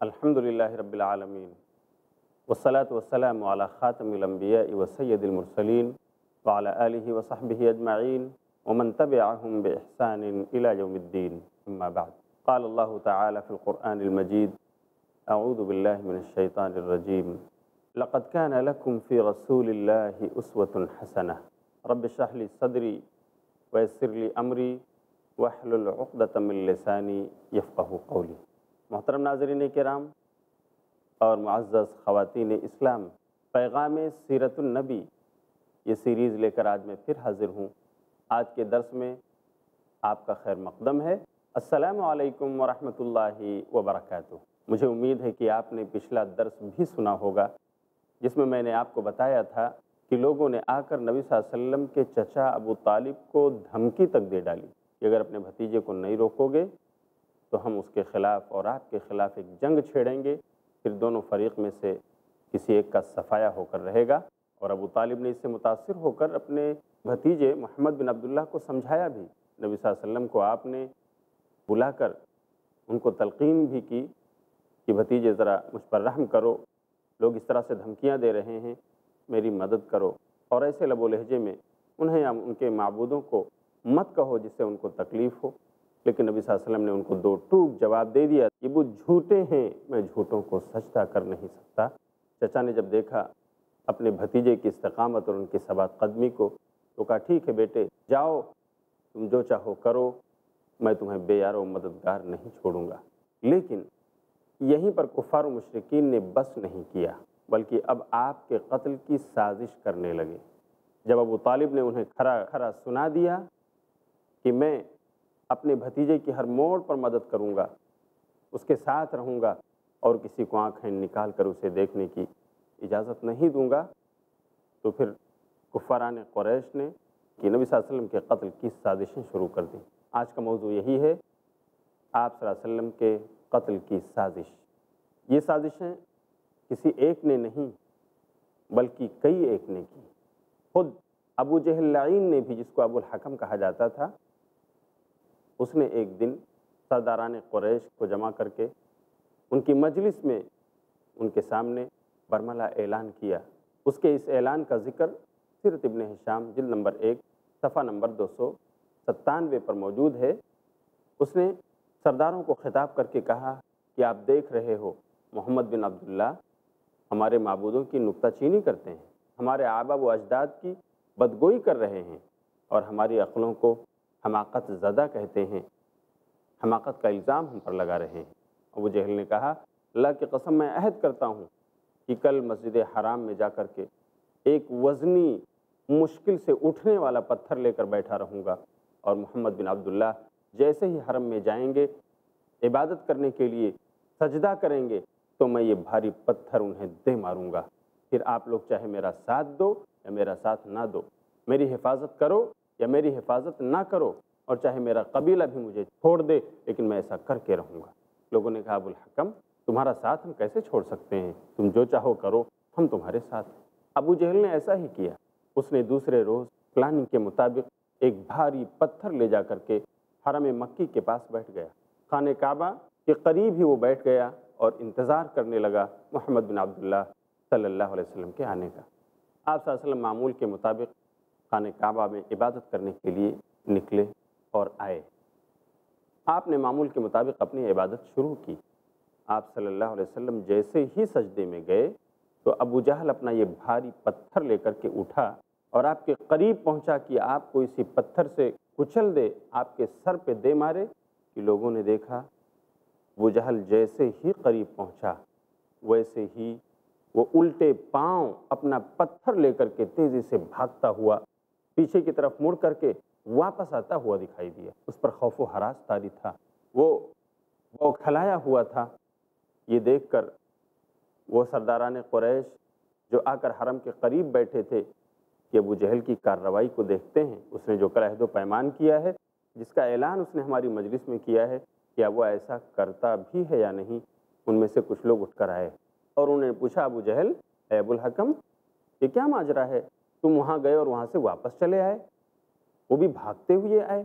الحمد لله رب العالمين والصلاة والسلام على خاتم الأنبياء وسيد المرسلين وعلى آله وصحبه أجمعين ومن تبعهم بإحسان إلى يوم الدين. أما بعد قال الله تعالى في القرآن المجيد أعوذ بالله من الشيطان الرجيم. لقد كان لكم في رسول الله أسوة حسنة. رب اشرح لي صدري ويسر لي أمري واحلل عقدة من لساني يفقه قولي. محترم ناظرین کرام اور معزز خواتین اسلام، پیغام سیرت النبی، یہ سیریز لے کر آج میں پھر حاضر ہوں۔ آج کے درس میں آپ کا خیر مقدم ہے۔ السلام علیکم ورحمۃ اللہ وبرکاتہ۔ مجھے امید ہے کہ آپ نے پچھلا درس بھی سنا ہوگا، جس میں میں نے آپ کو بتایا تھا کہ لوگوں نے آ کر نبی صلی اللہ علیہ وسلم کے چچا ابو طالب کو دھمکی تک دے ڈالی کہ اگر اپنے بھتیجے کو نہیں روکو گے تو ہم اس کے خلاف اور آپ کے خلاف ایک جنگ چھیڑیں گے۔ پھر دونوں فریق میں سے کسی ایک کا صفایہ ہو کر رہے گا اور ابو طالب نے اس سے متاثر ہو کر اپنے بھتیجے محمد بن عبداللہ کو سمجھایا بھی۔ نبی صلی اللہ علیہ وسلم کو آپ نے بلا کر ان کو تلقین بھی کی کہ بھتیجے ذرا مجھ پر رحم کرو، لوگ اس طرح سے دھمکیاں دے رہے ہیں، میری مدد کرو۔ اور ایسے لب و لہجے میں انہیں ان کے معبودوں کو مت کہو جس سے ان کو تکلیف ہو۔ لیکن نبی صلی اللہ علیہ وسلم نے ان کو دو ٹوک جواب دے دیا، یہ وہ جھوٹے ہیں، میں جھوٹوں کو سجدہ کر نہیں سکتا۔ چچا نے جب دیکھا اپنے بھتیجے کی استقامت اور ان کی ثبات قدمی کو، تو کہا، ٹھیک ہے بیٹے، جاؤ، تم جو چاہو کرو، میں تمہیں بے یار و مددگار نہیں چھوڑوں گا۔ لیکن یہیں پر کفار و مشرقین نے بس نہیں کیا، بلکہ اب آپ کے قتل کی سازش کرنے لگے۔ جب ابو طالب نے انہیں کھرا کھرا سنا دیا کہ میں اپنے بھتیجے کی ہر موڑ پر مدد کروں گا، اس کے ساتھ رہوں گا اور کسی کو آنکھیں نکال کر اسے دیکھنے کی اجازت نہیں دوں گا۔ تو پھر کفاران قریش نے کہ نبی صلی اللہ علیہ وسلم کے قتل کی سازشیں شروع کر دیں۔ آج کا موضوع یہی ہے، آپ صلی اللہ علیہ وسلم کے قتل کی سازش۔ یہ سازشیں کسی ایک نے نہیں، بلکہ کئی ایک نے کی۔ خود ابو جہل لعین نے بھی جس کو ابو الحکم کہا جاتا تھا اس نے ایک دن سرداران قریش کو جمع کر کے ان کی مجلس میں ان کے سامنے برملہ اعلان کیا۔ اس کے اس اعلان کا ذکر سیرت ابن حشام جلد نمبر ایک، صفحہ نمبر دو سو ستانوے پر موجود ہے۔ اس نے سرداروں کو خطاب کر کے کہا کہ آپ دیکھ رہے ہو، محمد بن عبداللہ ہمارے معبودوں کی نکتہ چینی کرتے ہیں۔ ہمارے آبا و اجداد کی بدگوئی کر رہے ہیں اور ہماری عقلوں کو حماقت زدہ کہتے ہیں۔ حماقت کا الزام ہم پر لگا رہے ہیں۔ ابو جہل نے کہا، اللہ کی قسم میں عہد کرتا ہوں کہ کل مسجد حرام میں جا کر کے ایک وزنی مشکل سے اٹھنے والا پتھر لے کر بیٹھا رہوں گا اور محمد بن عبداللہ جیسے ہی حرم میں جائیں گے، عبادت کرنے کے لیے سجدہ کریں گے، تو میں یہ بھاری پتھر انہیں دے ماروں گا۔ پھر آپ لوگ چاہے میرا ساتھ دو یا میرا ساتھ نہ دو، میری حفاظت کرو یا میری حفاظت نہ کرو اور چاہے میرا قبیلہ بھی مجھے چھوڑ دے، لیکن میں ایسا کر کے رہوں گا۔ لوگوں نے کہا، ابو الحکم، تمہارا ساتھ ہم کیسے چھوڑ سکتے ہیں؟ تم جو چاہو کرو، ہم تمہارے ساتھ۔ ابو جہل نے ایسا ہی کیا۔ اس نے دوسرے روز پلاننگ کے مطابق ایک بھاری پتھر لے جا کر کے حرم مکی کے پاس بیٹھ گیا۔ خانہ کعبہ کے قریب ہی وہ بیٹھ گیا اور انتظار کرنے لگا محمد بن عبداللہ صلی اللہ علیہ وسلم کے آنے کا۔ آپ صلی اللہ علیہ وسلم معمول کے مطابق خانہ کعبہ میں عبادت کرنے کے لیے نکلے اور آئے۔ آپ نے معمول کے مطابق اپنی عبادت شروع کی۔ آپ صلی اللہ علیہ وسلم جیسے ہی سجدے میں گئے تو ابو جہل اپنا یہ بھاری پتھر لے کر کے اٹھا اور آپ کے قریب پہنچا کہ آپ کو اسی پتھر سے کچل دے، آپ کے سر پہ دے مارے کہ لوگوں نے دیکھا۔ وہ جہل جیسے ہی قریب پہنچا، ویسے ہی وہ الٹے پاؤں اپنا پتھر لے کر کے تیزی سے بھاگتا ہوا پیچھے کی طرف مڑ کر کے واپس آتا ہوا دکھائی دیا۔ اس پر خوف و حراس تاری تھا۔ وہ وہ کھلایا ہوا تھا۔ یہ دیکھ کر وہ سرداران قریش جو آ کر حرم کے قریب بیٹھے تھے کہ ابو جہل کی کارروائی کو دیکھتے ہیں، اس نے جو عہد و پیمان کیا ہے، جس کا اعلان اس نے ہماری مجلس میں کیا ہے، کیا وہ ایسا کرتا بھی ہے یا نہیں، ان میں سے کچھ لوگ اٹھ کر آئے۔ اور انہوں نے پوچھا، ابو جہل، اے ابو الحکم، یہ کیا ماجرا ہے؟ تم وہاں گئے اور وہاں سے واپس چلے آئے۔ وہ بھی بھاگتے ہوئے آئے۔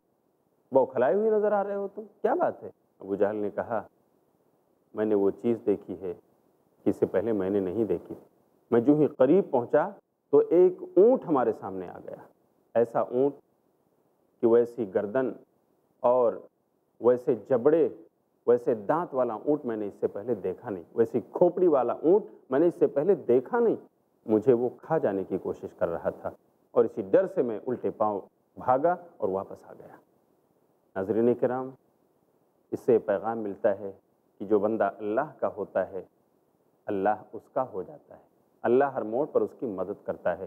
بوکھلائے ہوئے نظر آ رہے ہو تم۔ کیا بات ہے؟ ابو جہل نے کہا، میں نے وہ چیز دیکھی ہے کہ اس سے پہلے میں نے نہیں دیکھی۔ میں جو ہی قریب پہنچا تو ایک اونٹ ہمارے سامنے آ گیا۔ ایسا اونٹ کہ ویسی گردن اور ویسے جبڑے، ویسے دانت والا اونٹ میں نے اس سے پہلے دیکھا نہیں۔ ویسی کھوپڑی والا اونٹ میں نے اس سے پہلے دیکھا نہیں۔ مجھے وہ کھا جانے کی کوشش کر رہا تھا اور اسی ڈر سے میں الٹے پاؤں بھاگا اور واپس آ گیا۔ ناظرین کرام، اس سے پیغام ملتا ہے کہ جو بندہ اللہ کا ہوتا ہے، اللہ اس کا ہو جاتا ہے۔ اللہ ہر موڑ پر اس کی مدد کرتا ہے۔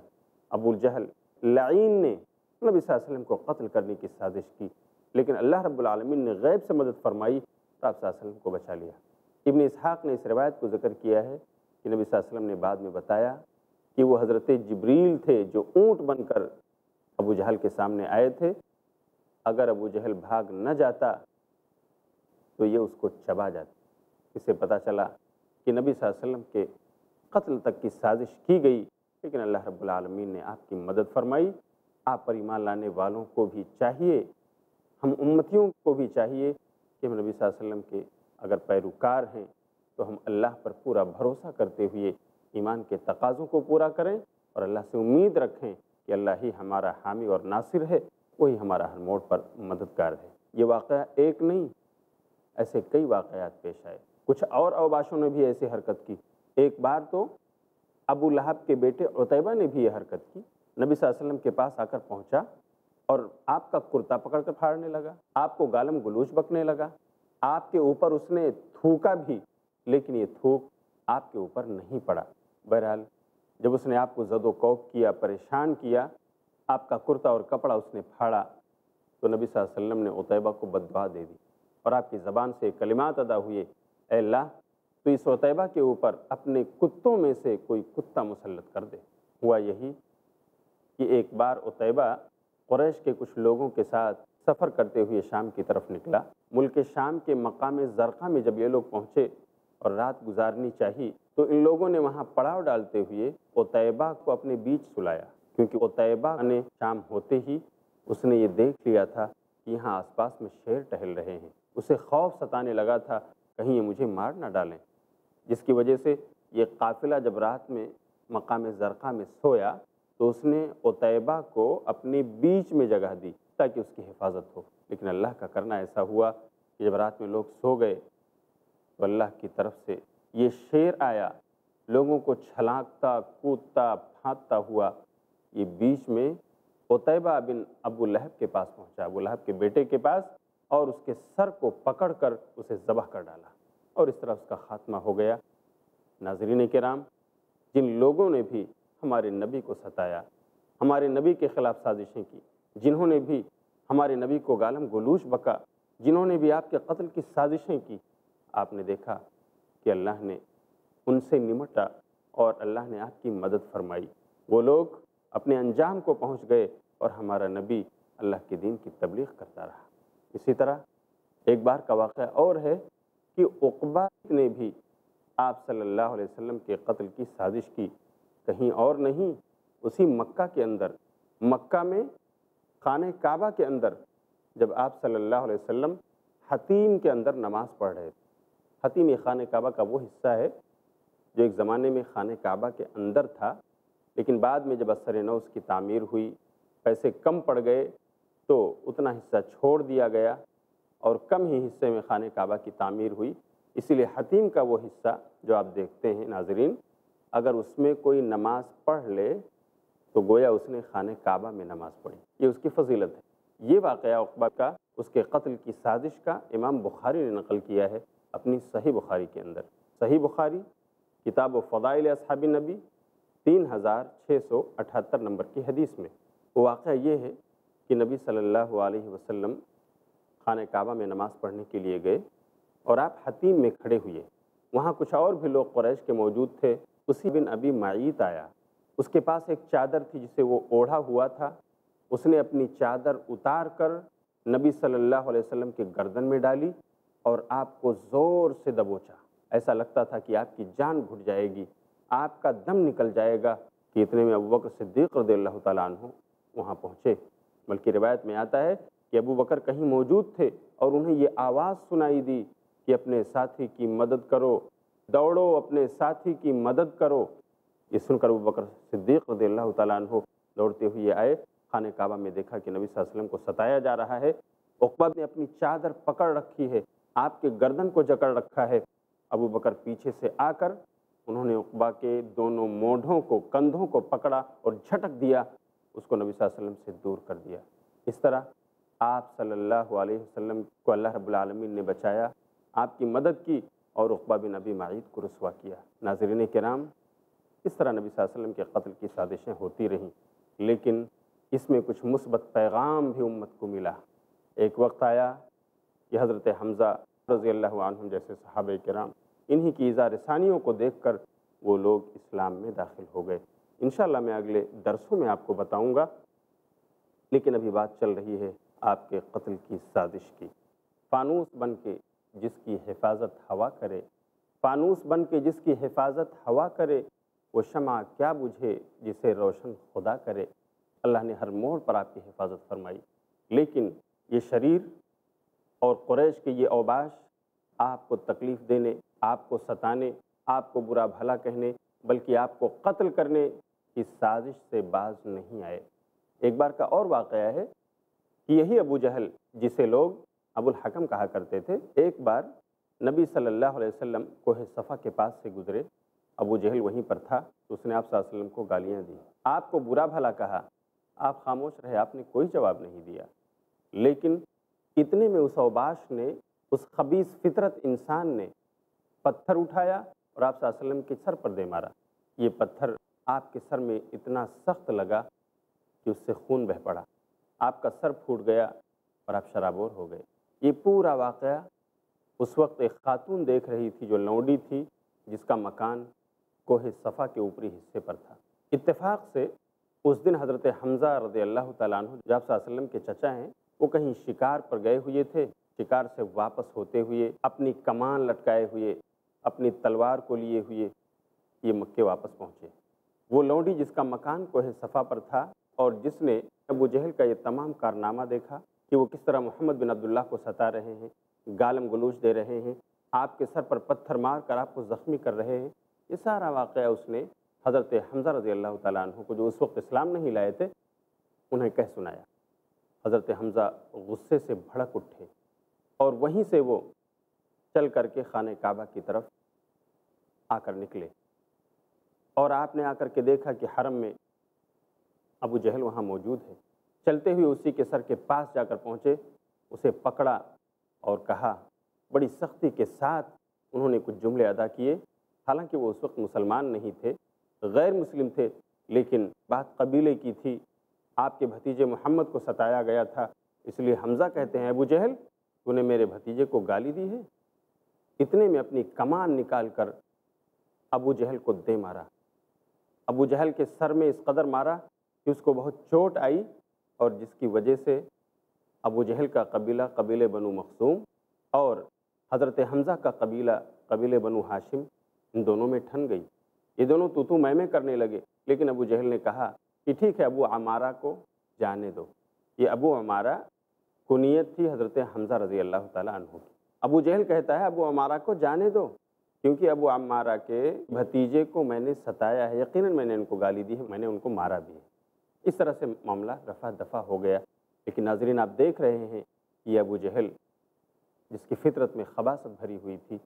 ابو الجہل لعین نے نبی صلی اللہ علیہ وسلم کو قتل کرنے کی سازش کی، لیکن اللہ رب العالمین نے غیب سے مدد فرمائی تو آپ صلی اللہ علیہ وسلم کو بچا لیا۔ ابن اسحاق نے اس روایت کو ذکر کیا ہے کہ نبی صلی اللہ علیہ وسلم نے بعد میں بتایا کہ وہ حضرت جبریل تھے جو اونٹ بن کر ابو جہل کے سامنے آئے تھے۔ اگر ابو جہل بھاگ نہ جاتا تو یہ اس کو چبا جاتا۔ اس سے پتہ چلا کہ نبی صلی اللہ علیہ وسلم کے قتل تک کی سازش کی گئی، لیکن اللہ رب العالمین نے آپ کی مدد فرمائی۔ آپ پر ایمان لانے والوں کو بھی چاہیے، ہم امتیوں کو بھی چاہیے کہ ہم نبی صلی اللہ علیہ وسلم کے اگر پیروکار ہیں تو ہم اللہ پر پورا بھروسہ کرتے ہوئے ایمان کے تقاضوں کو پورا کریں اور اللہ سے امید رکھیں کہ اللہ ہی ہمارا حامی اور ناصر ہے، وہی ہمارا ہر موڑ پر مددگار ہے۔ یہ واقعہ ایک نہیں، ایسے کئی واقعات پیش آئے۔ کچھ اور اوباشوں نے بھی ایسی حرکت کی۔ ایک بار تو ابو لہب کے بیٹے عطیبہ نے بھی یہ حرکت کی۔ نبی صلی اللہ علیہ وسلم کے پاس آ کر پہنچا اور آپ کا کرتا پکڑ کر پھاڑنے لگا۔ آپ کو گالم گلوچ بکنے لگا۔ آپ کے اوپر اس نے تھوکا بھی، لیکن یہ تھوک آپ کے اوپر نہیں پڑا۔ بہرحال، جب اس نے آپ کو زد و کوک کیا، پریشان کیا، آپ کا کرتا اور کپڑا اس نے پھاڑا، تو نبی صلی اللہ علیہ وسلم نے عطیبہ کو بدعا دے دی اور آپ کی زبان سے کلمات ادا ہوئے، اے اللہ، تو اس عطیبہ کے اوپر اپنے کتوں میں سے کوئی کتا مسلط کر دے۔ ہوا یہی کہ ایک بار عطیبہ قریش کے کچھ لوگوں کے ساتھ سفر کرتے ہوئے شام کی طرف نکلا۔ ملک شام کے مقام زرقہ میں جب یہ لوگ پہنچے اور رات گزارنی چاہی، تو ان لوگوں نے وہاں پڑاؤ ڈالتے ہوئے عطیبہ کو اپنے بیچ سلایا۔ کیونکہ عطیبہ نے شام ہوتے ہی اس نے یہ دیکھ لیا تھا کہ یہاں آس پاس میں شیر ٹہل رہے ہیں۔ اسے خوف ستانے لگا تھا، کہیں یہ مجھے مار نہ ڈالیں۔ جس کی وجہ سے یہ قافلہ جب رات میں مقام زرقہ میں سویا، تو اس نے عطیبہ کو اپنے بیچ میں جگہ دی تاکہ اس کی حفاظت ہو۔ لیکن اللہ کا کرنا ایسا ہوا کہ جب رات میں لوگ سو گئے تو اللہ کی طرف سے یہ شیر آیا، لوگوں کو چھلانکتا کودتا پھانکتا ہوا۔ یہ بیچ میں عطیبہ بن ابو لہب کے پاس پہنچا۔ ابو لہب کے بیٹے کے پاس اور اس کے سر کو پکڑ کر اسے ذبح کر ڈالا اور اس طرح اس کا خاتمہ ہو گیا۔ ناظرین کرام، جن لوگوں نے بھی ہمارے نبی کو ستایا، ہمارے نبی کے خلاف سازشیں کی، جنہوں نے بھی ہمارے نبی کو غالم گلوچ بکا، جنہوں نے بھی آپ کے قتل کی سازشیں کی آپ نے دیکھا کہ اللہ نے ان سے نمٹا اور اللہ نے آپ کی مدد فرمائی۔ وہ لوگ اپنے انجام کو پہنچ گئے اور ہمارا نبی اللہ کے دین کی تبلیغ کرتا رہا۔ اسی طرح ایک بار کا واقعہ اور ہے کہ اقبا نے بھی آپ صلی اللہ علیہ وسلم کے قتل کی سازش کی۔ کہیں اور نہیں، اسی مکہ کے اندر۔ مکہ میں خانہ کعبہ کے اندر جب آپ صلی اللہ علیہ وسلم حتیم کے اندر نماز پڑھ رہے تھے۔ حتیم خانہ کعبہ کا وہ حصہ ہے جو ایک زمانے میں خانہ کعبہ کے اندر تھا، لیکن بعد میں جب اثر نو اس کی تعمیر ہوئی، پیسے کم پڑ گئے تو اتنا حصہ چھوڑ دیا گیا اور کم ہی حصے میں خانہ کعبہ کی تعمیر ہوئی۔ اسی لیے حتیم کا وہ حصہ جو آپ دیکھتے ہیں ناظرین، اگر اس میں کوئی نماز پڑھ لے تو گویا اس نے خانہ کعبہ میں نماز پڑھی۔ یہ اس کی فضیلت ہے۔ یہ واقعہ اقبا کا، اس کے قتل کی سازش کا امام بخاری نے نقل کیا ہے۔ اپنی صحیح بخاری کے اندر۔ صحیح بخاری، کتاب و فضائل اصحاب نبی تین ہزار چھ سو اٹھہتر نمبر کی حدیث میں۔ وہ واقعہ یہ ہے کہ نبی صلی اللہ علیہ وسلم خانہ کعبہ میں نماز پڑھنے کے لیے گئے اور آپ حتیم میں کھڑے ہوئے۔ وہاں کچھ اور بھی لوگ قریش کے موجود تھے۔ اسی بن ابھی معیت آیا۔ اس کے پاس ایک چادر تھی جسے وہ اوڑھا ہوا تھا۔ اس نے اپنی چادر اتار کر نبی صلی اللہ علیہ وسلم کے گردن میں ڈالی۔ اور آپ کو زور سے دبوچا۔ ایسا لگتا تھا کہ آپ کی جان گھٹ جائے گی، آپ کا دم نکل جائے گا کہ اتنے میں ابو بکر صدیق رضی اللہ تعالیٰ عنہ وہاں پہنچے۔ بلکہ روایت میں آتا ہے کہ ابو بکر کہیں موجود تھے اور انہیں یہ آواز سنائی دی کہ اپنے ساتھی کی مدد کرو، دوڑو، اپنے ساتھی کی مدد کرو۔ یہ سن کر ابو بکر صدیق رضی اللہ تعالیٰ عنہ دوڑتے ہوئے آئے۔ خانہ کعبہ میں دیکھا کہ نبی صلی اللہ علیہ وسلم کو ستایا جا رہا ہے۔ اقبا نے اپنی چادر پکڑ رکھی ہے۔ آپ کے گردن کو جکڑ رکھا ہے۔ ابو بکر پیچھے سے آ کر انہوں نے اقبا کے دونوں موڈھوں کو، کندھوں کو پکڑا اور جھٹک دیا، اس کو نبی صلی اللہ علیہ وسلم سے دور کر دیا۔ اس طرح آپ صلی اللہ علیہ وسلم کو اللہ رب العالمین نے بچایا، آپ کی مدد کی اور اقبا بن نبی معید کو رسوا کیا۔ ناظرین کرام، اس طرح نبی صلی اللہ علیہ وسلم کے قتل کی سازشیں ہوتی رہیں، لیکن اس میں کچھ مثبت پیغام بھی امت کو ملا۔ ایک وقت آیا کہ حضرت حمزہ رضی اللہ عنہ جیسے صحابہ کرام انہی کی اظہار ثانیوں کو دیکھ کر وہ لوگ اسلام میں داخل ہو گئے۔ انشاءاللہ میں اگلے درسوں میں آپ کو بتاؤں گا۔ لیکن ابھی بات چل رہی ہے آپ کے قتل کی سازش کی۔ فانوس بن کے جس کی حفاظت ہوا کرے۔ فانوس بن کے جس کی حفاظت ہوا کرے، وہ شمع کیا بجھے جسے روشن خدا کرے۔ اللہ نے ہر موڑ پر آپ کی حفاظت فرمائی۔ لیکن یہ شریر اور قریش کے یہ اوباش آپ کو تکلیف دینے، آپ کو ستانے، آپ کو برا بھلا کہنے، بلکہ آپ کو قتل کرنے کی سازش سے باز نہیں آئے۔ ایک بار کا اور واقعہ ہے کہ یہی ابو جہل جسے لوگ ابو الحکم کہا کرتے تھے، ایک بار نبی صلی اللہ علیہ وسلم کوہ صفحہ کے پاس سے گزرے۔ ابو جہل وہیں پر تھا تو اس نے آپ صلی اللہ علیہ وسلم کو گالیاں دی آپ کو برا بھلا کہا، آپ خاموش رہے، آپ نے کوئی جواب نہیں دیا۔ لیکن اتنے میں اس اوباش نے، اس خبیص فطرت انسان نے پتھر اٹھایا اور آپ صلی اللہ علیہ وسلم کے سر پر دے مارا۔ یہ پتھر آپ کے سر میں اتنا سخت لگا کہ اس سے خون بہ پڑا۔ آپ کا سر پھوٹ گیا اور آپ شرابور ہو گئے۔ یہ پورا واقعہ اس وقت ایک خاتون دیکھ رہی تھی جو لونڈی تھی، جس کا مکان کوہ صفا کے اوپری حصے پر تھا۔ اتفاق سے اس دن حضرت حمزہ رضی اللہ تعالیٰ عنہ جاب صلی اللہ علیہ وسلم کے چچا ہیں وہ کہیں شکار پر گئے ہوئے تھے، شکار سے واپس ہوتے ہوئے، اپنی کمان لٹکائے ہوئے، اپنی تلوار کو لیے ہوئے، یہ مکے واپس پہنچے۔ وہ لونڈی جس کا مکان کوہ صفا پر تھا اور جس نے ابو جہل کا یہ تمام کارنامہ دیکھا کہ وہ کس طرح محمد بن عبداللہ کو ستا رہے ہیں، گالم گلوچ دے رہے ہیں، آپ کے سر پر پتھر مار کر آپ کو زخمی کر رہے ہیں، یہ سارا واقعہ اس نے حضرت حمزہ رضی اللہ تعالیٰ عنہ کو جو اس وقت اسلام نہیں لائے تھے، انہیں کہہ سنایا۔ حضرت حمزہ غصے سے بھڑک اٹھے اور وہیں سے وہ چل کر کے خانہ کعبہ کی طرف آ کر نکلے۔ اور آپ نے آ کر کے دیکھا کہ حرم میں ابو جہل وہاں موجود ہے۔ چلتے ہوئے اسی کے سر کے پاس جا کر پہنچے۔ اسے پکڑا اور کہا، بڑی سختی کے ساتھ انہوں نے کچھ جملے ادا کیے۔ حالانکہ وہ اس وقت مسلمان نہیں تھے، غیر مسلم تھے، لیکن بات قبیلے کی تھی۔ آپ کے بھتیجے محمد کو ستایا گیا تھا۔ اس لیے حمزہ کہتے ہیں، ابو جہل، تو نے میرے بھتیجے کو گالی دی ہے۔ اتنے میں اپنی کمان نکال کر ابو جہل کو دے مارا۔ ابو جہل کے سر میں اس قدر مارا کہ اس کو بہت چوٹ آئی اور جس کی وجہ سے ابو جہل کا قبیلہ قبیل بنو مخصوم اور حضرت حمزہ کا قبیلہ قبیل بنو ہاشم ان دونوں میں ٹھن گئی۔ یہ دونوں تو تو میں کرنے لگے، لیکن ابو جہل نے کہا کہ ٹھیک ہے ابو عمارہ کو جانے دو۔ یہ ابو عمارہ کنیت تھی، حضرت حمزہ رضی اللہ تعالیٰ عنہ کی۔ ابو جہل کہتا ہے ابو عمارہ کو جانے دو، کیونکہ ابو عمارہ کے بھتیجے کو میں نے ستایا ہے، یقیناً میں نے ان کو گالی دی ہے، میں نے ان کو مارا بھی ہے۔ اس طرح سے معاملہ رفع دفع ہو گیا۔ لیکن ناظرین، آپ دیکھ رہے ہیں کہ ابو جہل جس کی فطرت میں خباصت بھری ہوئی تھی،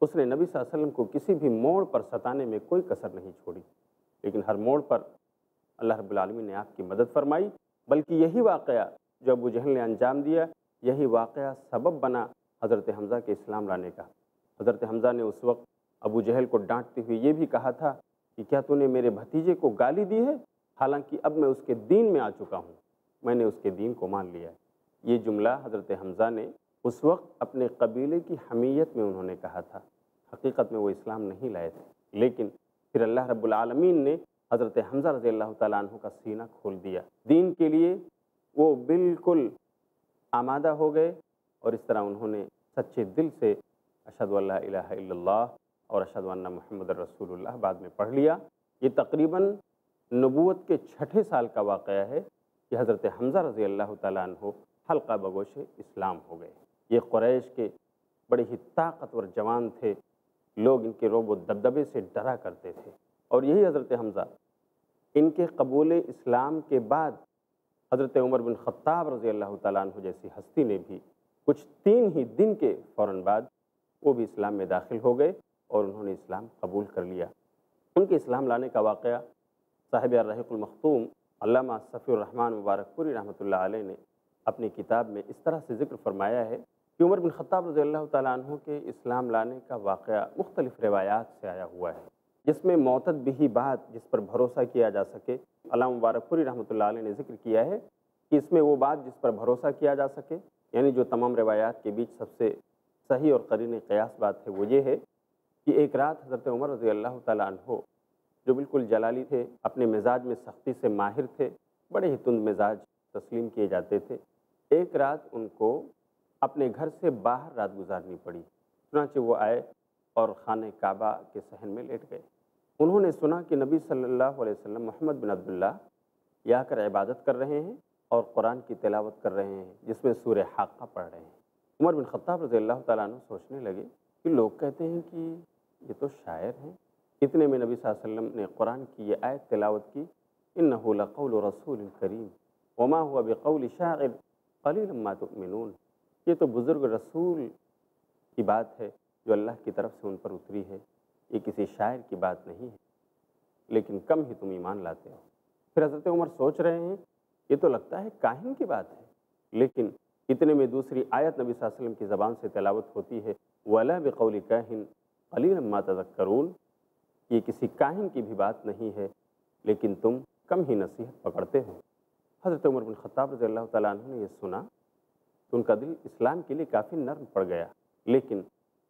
اس نے نبی صلی اللہ علیہ وسلم کو کسی بھی موڑ پر ستانے میں کوئی کثر نہیں چھوڑی۔ لیکن ہر موڑ پر اللہ رب العالمین نے آپ کی مدد فرمائی، بلکہ یہی واقعہ جو ابو جہل نے انجام دیا، یہی واقعہ سبب بنا حضرت حمزہ کے اسلام لانے کا۔ حضرت حمزہ نے اس وقت ابو جہل کو ڈانٹتے ہوئے یہ بھی کہا تھا کہ کیا تو نے میرے بھتیجے کو گالی دی ہے؟ حالانکہ اب میں اس کے دین میں آ چکا ہوں۔ میں نے اس کے دین کو مان لیا۔ ہے یہ جملہ حضرت حمزہ نے اس وقت اپنے قبیلے کی حمیت میں انہوں نے کہا تھا۔ حقیقت میں وہ اسلام نہیں لائے تھے۔ لیکن پھر اللہ رب العالمین نے حضرت حمزہ رضی اللہ تعالیٰ عنہ کا سینہ کھول دیا۔ دین کے لیے وہ بالکل آمادہ ہو گئے اور اس طرح انہوں نے سچے دل سے اشد اللہ الہ الا اللہ اور اشد اللہ محمد رسول اللہ بعد میں پڑھ لیا۔ یہ تقریباً نبوت کے چھٹے سال کا واقعہ ہے کہ حضرت حمزہ رضی اللہ تعالیٰ عنہ حلقہ بگوش اسلام ہو گئے۔ یہ قریش کے بڑے ہی طاقتور جوان تھے۔ لوگ ان کے روب و دبدبے سے ڈرا کرتے تھے۔ اور یہی حضرت حمزہ ان کے قبول اسلام کے بعد حضرت عمر بن خطاب رضی اللہ تعالیٰ عنہ جیسی ہستی نے بھی کچھ تین ہی دن کے فوراً بعد وہ بھی اسلام میں داخل ہو گئے اور انہوں نے اسلام قبول کر لیا۔ ان کے اسلام لانے کا واقعہ صاحب الرحیق المختوم علامہ صفی الرحمن مبارک پوری رحمۃ اللہ علیہ نے اپنی کتاب میں اس طرح سے ذکر فرمایا ہے کہ عمر بن خطاب رضی اللہ تعالیٰ عنہ کے اسلام لانے کا واقعہ مختلف روایات سے آیا ہوا ہے۔ جس میں معتد بھی بات جس پر بھروسہ کیا جا سکے۔ علامہ مبارک پوری رحمۃ اللہ علیہ نے ذکر کیا ہے کہ اس میں وہ بات جس پر بھروسہ کیا جا سکے یعنی جو تمام روایات کے بیچ سب سے صحیح اور قرین قیاس بات ہے وہ یہ ہے کہ ایک رات حضرت عمر رضی اللہ تعالیٰ عنہ، جو بالکل جلالی تھے، اپنے مزاج میں سختی سے ماہر تھے، بڑے ہی تند مزاج تسلیم کیے جاتے تھے۔ ایک رات ان کو اپنے گھر سے باہر رات گزارنی پڑی، چنانچہ وہ آئے اور خانہ کعبہ کے صحن میں لیٹ گئے۔ انہوں نے سنا کہ نبی صلی اللہ علیہ وسلم محمد بن عبداللہ یا کر عبادت کر رہے ہیں اور قرآن کی تلاوت کر رہے ہیں، جس میں سور حاقہ پڑھ رہے ہیں۔ عمر بن خطاب رضی اللہ تعالیٰ عنہ سوچنے لگے کہ لوگ کہتے ہیں کہ یہ تو شاعر ہیں۔ اتنے میں نبی صلی اللہ علیہ وسلم نے قرآن کی یہ آیت تلاوت کی ان جو اللہ کی طرف سے ان پر اتری ہے، یہ کسی شاعر کی بات نہیں ہے۔ لیکن کم ہی تم ایمان لاتے ہو۔ پھر حضرت عمر سوچ رہے ہیں، یہ تو لگتا ہے کاہن کی بات ہے۔ لیکن اتنے میں دوسری آیت نبی صلی اللہ علیہ وسلم کی زبان سے تلاوت ہوتی ہے، ولا بقول کاہن علی ما تذکرون یہ کسی کاہن کی بھی بات نہیں ہے، لیکن تم کم ہی نصیحت پکڑتے ہو۔ حضرت عمر بن خطاب رضی اللہ تعالیٰ عنہ نے یہ سنا۔ تو ان کا دل اسلام کے لیے کافی نرم پڑ گیا، لیکن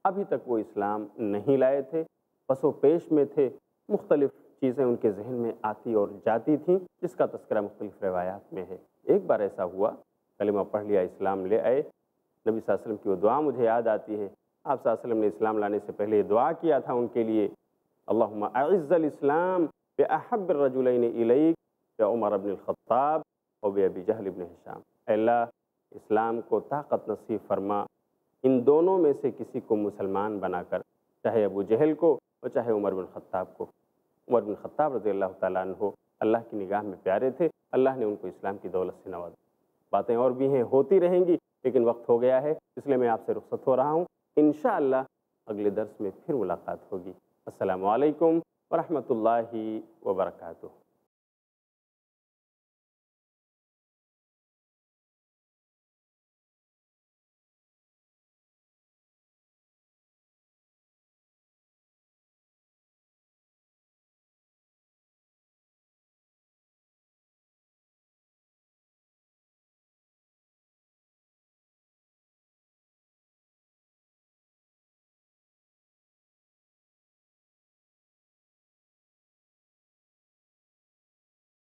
ابھی تک وہ اسلام نہیں لائے تھے پس و پیش میں تھے، مختلف چیزیں ان کے ذہن میں آتی اور جاتی تھیں، جس کا تذکرہ مختلف روایات میں ہے۔ ایک بار ایسا ہوا، کلمہ پڑھ لیا، اسلام لے آئے۔ نبی صلی اللہ علیہ وسلم کی وہ دعا مجھے یاد آتی ہے۔ آپ صلی اللہ علیہ وسلم نے اسلام لانے سے پہلے یہ دعا کیا تھا ان کے لیے، اللہم اعز الاسلام بے احب الرجلین الیک بے عمر ابن الخطاب اور بے ابی جہل ابن حشام۔ اے اللہ، اسلام کو طاقت نصیب فرما ان دونوں میں سے کسی کو مسلمان بنا کر، چاہے ابو جہل کو اور چاہے عمر بن خطاب کو۔ عمر بن خطاب رضی اللہ تعالیٰ عنہ اللہ کی نگاہ میں پیارے تھے، اللہ نے ان کو اسلام کی دولت سے نواز باتیں اور بھی ہیں، ہوتی رہیں گی، لیکن وقت ہو گیا ہے، اس لیے میں آپ سے رخصت ہو رہا ہوں۔ انشاءاللہ اگلے درس میں پھر ملاقات ہوگی۔ السلام علیکم ورحمۃ اللہ وبرکاتہ۔